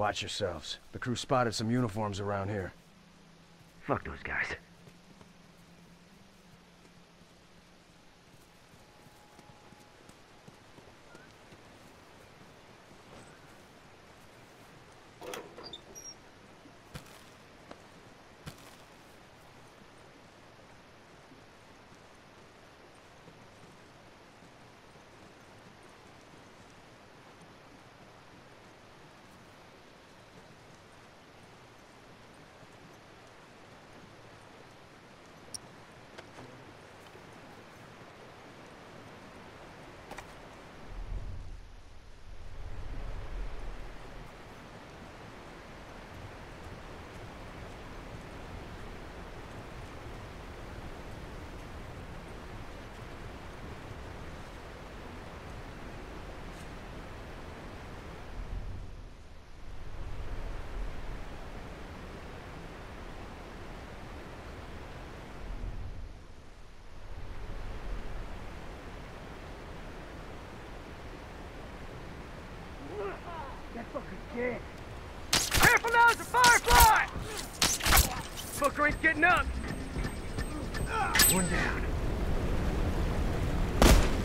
Watch yourselves. The crew spotted some uniforms around here. Fuck those guys. That. Careful now, it's a firefly! Fucker ain't getting up. One down.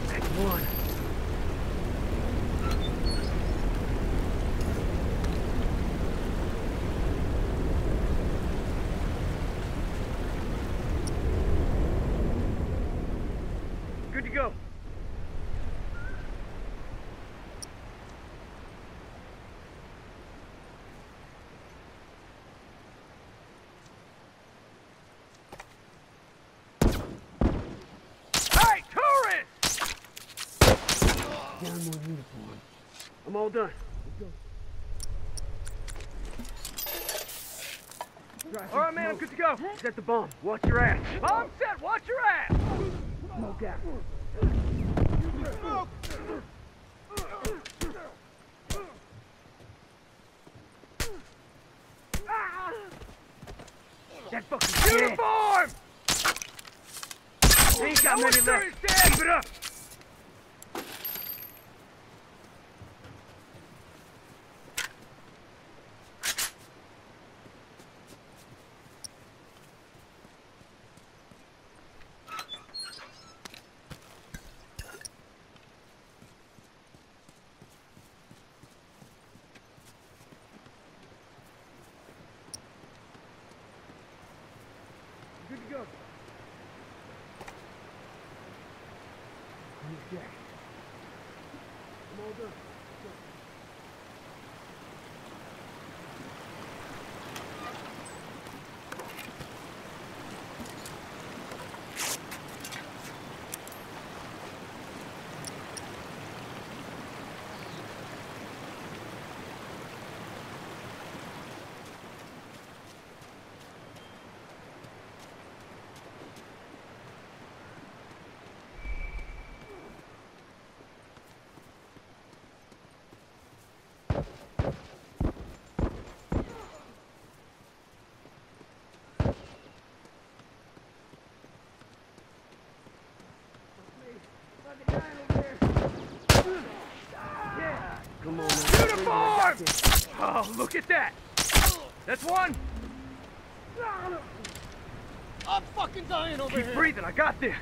That's one. Good to go. Hey, tourist! One uniform. I'm all done. All right, man, I'm good to go. Set the bomb. Watch your ass. Bomb set. Watch your ass. Smoke out. That fucking uniform. Ain't got many left. Keep it up. Good to go. He's dead. I'm all done. Come on, man. Uniform! Oh, look at that. That's one. I'm fucking dying over Keep here. breathing. I got this.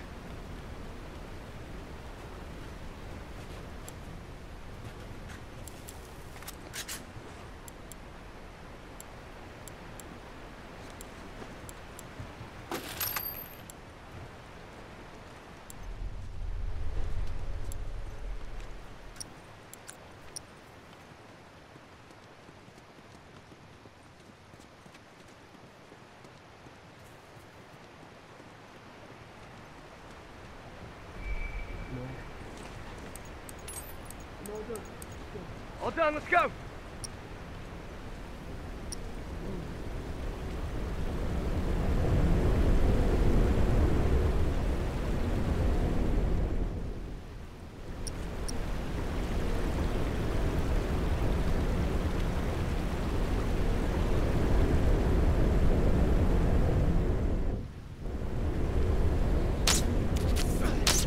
All done. Let's go.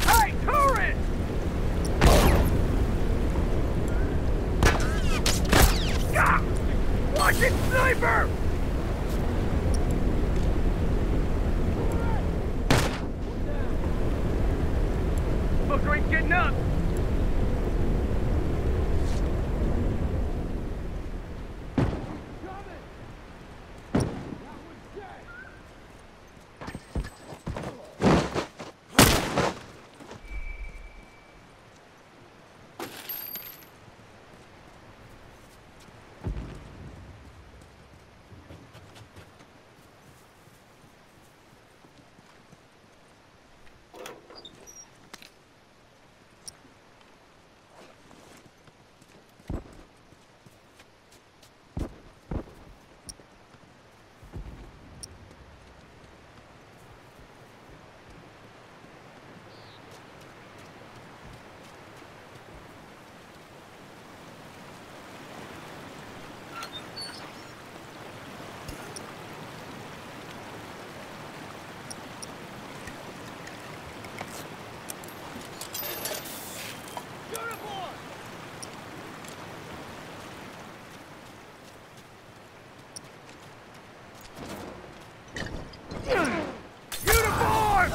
Hey, tourist! Fucking sniper! Booker ain't getting up! Uniform!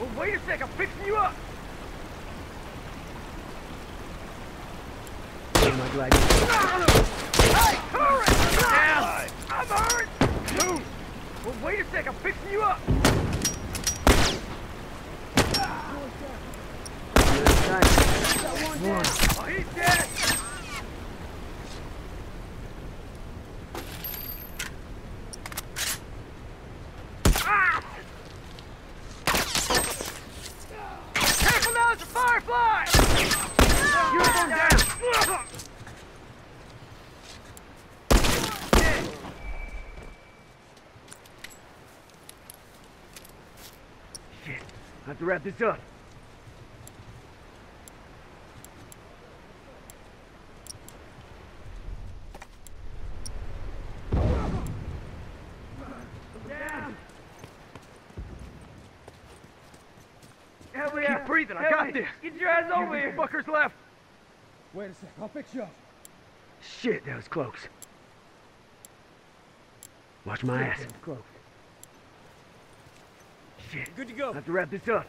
Well, wait a sec, I'm fixing you up! Am I glad. Hey, hurry! Down! I'm hurt! Move! Well, wait a sec, I'm fixing you up! You're inside. One. Oh, he's dead! Ah! Careful now, it's a firefly! Uniform down! Shit, I have to wrap this up. Down! Help me Keep breathing, I got this! Get your ass over here. fuckers left! Wait a sec, I'll fix you up. Shit, that was close. Watch my ass. Close. Good to go. I have to wrap this up.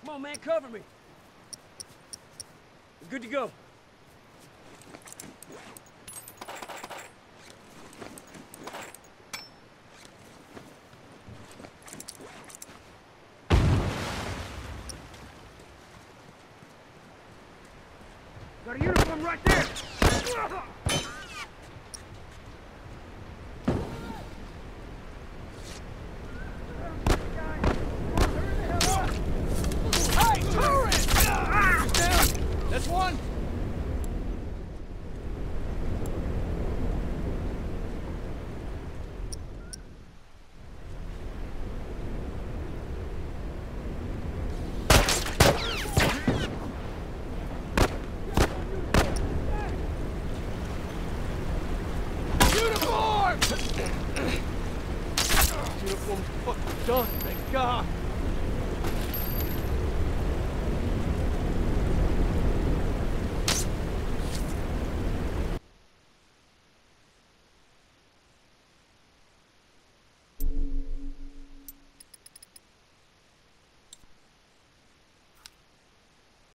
Come on, man, cover me. Good to go.